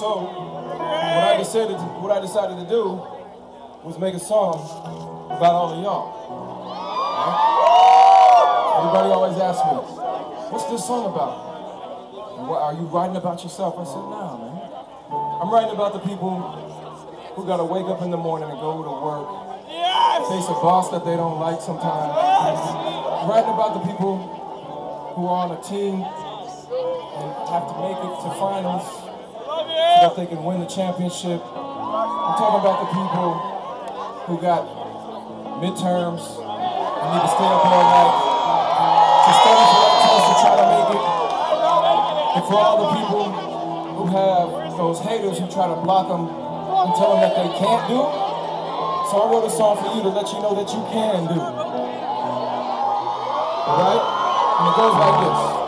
So what I decided to, what I decided to do was make a song about all of y'all. Right? Everybody always asks me, "What's this song about?" What, are you writing about yourself? I said, "Nah, man. I'm writing about the people who gotta wake up in the morning and go to work, face a boss that they don't like sometimes. I'm writing about the people who are on a team and have to make it to finals that they can win the championship. I'm talking about the people who got midterms and need to stay up all night to study for that test to try to make it. And for all the people who have those haters who try to block them and tell them that they can't do it. So I wrote a song for you to let you know that you can do it. Alright? And it goes like this.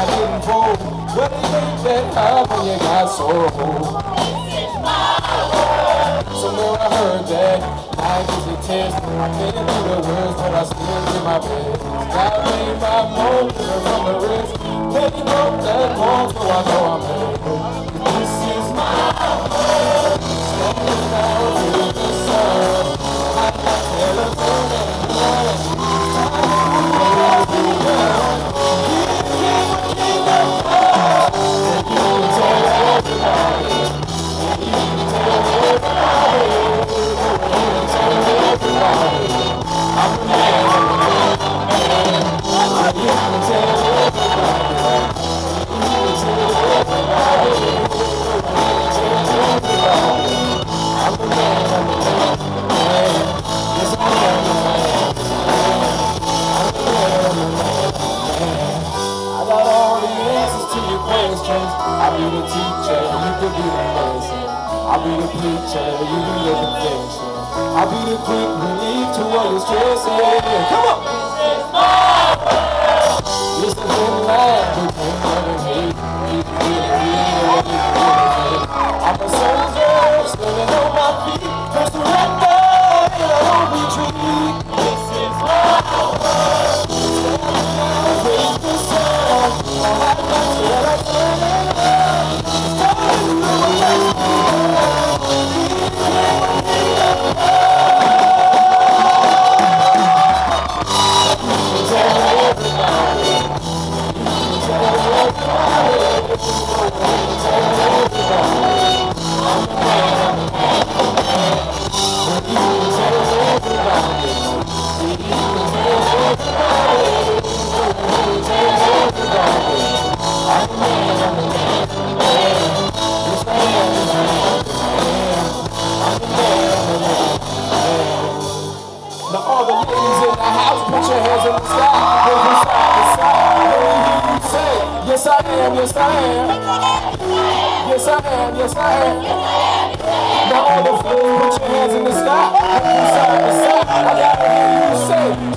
I didn't fold. But it ain't hard when you got so Somewhere I heard that life is a test. Can't do the words, but I still do my best. God made my mold from the rest. Then he broke that bone, so I know I'm. Your. I'll be the teacher, you could be the lesson. I'll be the preacher, you be the confession. I'll be the quick relief to all your stressing. Come on! This is in line, but you never hate. Now all the ladies in the house, put your hands in the sky. Am, yes I am. Yes I am, yes I am. Now all the fools, put your hands in the sky. From side to side. I gotta hear you say,